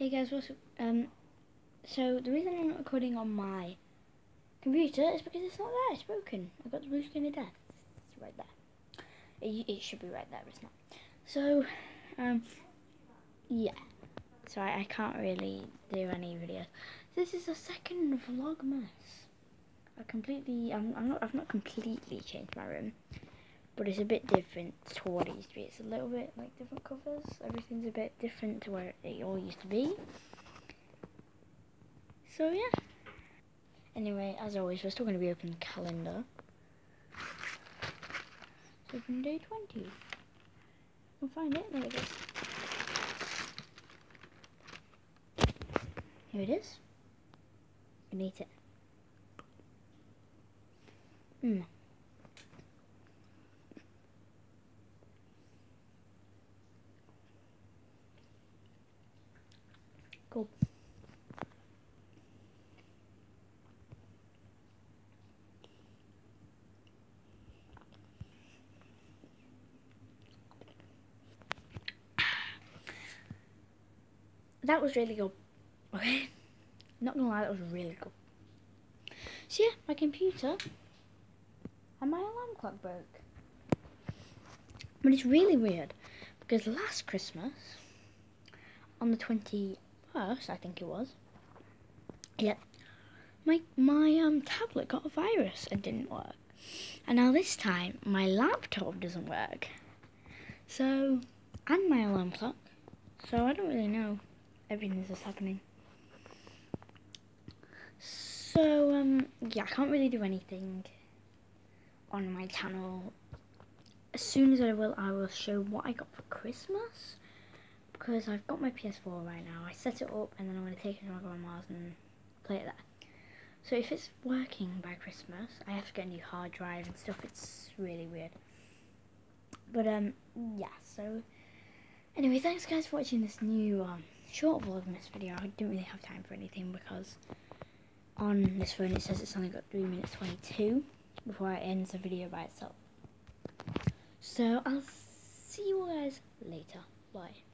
Hey guys, what's um? So the reason I'm not recording on my computer is because it's not there. It's broken. I've got the blue screen of death. It's right there. It, it should be right there, but it's not. So, um, yeah. So I, I can't really do any videos. This is a second vlogmas. I completely, I'm, I'm not, I've not completely changed my room, but it's a bit different to what it used to be. It's a little bit like different covers. Everything's a bit different to where it all used to be. So yeah. Anyway, as always, we're still going to be opening the calendar. It's open day 20. We'll find it. There it is. Here it is. And eat it. Mmm. Cool. That was really good. Okay. Not gonna lie, that was really good. So yeah, my computer and my alarm clock broke. But it's really weird because last Christmas, on the 21st, I think it was, yeah, my, my um, tablet got a virus and didn't work. And now this time, my laptop doesn't work. So, and my alarm clock. So I don't really know everything that's happening. So, um, yeah, I can't really do anything on my channel. As soon as I will, I will show what I got for Christmas. Because I've got my PS4 right now. I set it up and then I'm going to take it to my grandma's and play it there. So if it's working by Christmas, I have to get a new hard drive and stuff. It's really weird. But, um, yeah, so... Anyway, thanks guys for watching this new, um, short vlogmas video. I didn't really have time for anything because on this phone it says it's only got 3 minutes 22 before it ends the video by itself. So I'll see you guys later. Bye.